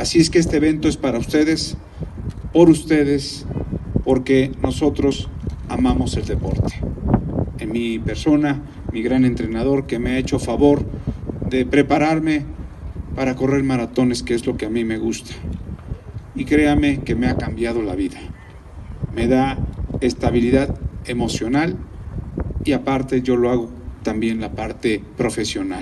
Así es que este evento es para ustedes, por ustedes, porque nosotros amamos el deporte. En mi persona, mi gran entrenador que me ha hecho favor de prepararme para correr maratones, que es lo que a mí me gusta. Y créame que me ha cambiado la vida. Me da estabilidad emocional y aparte yo lo hago también la parte profesional.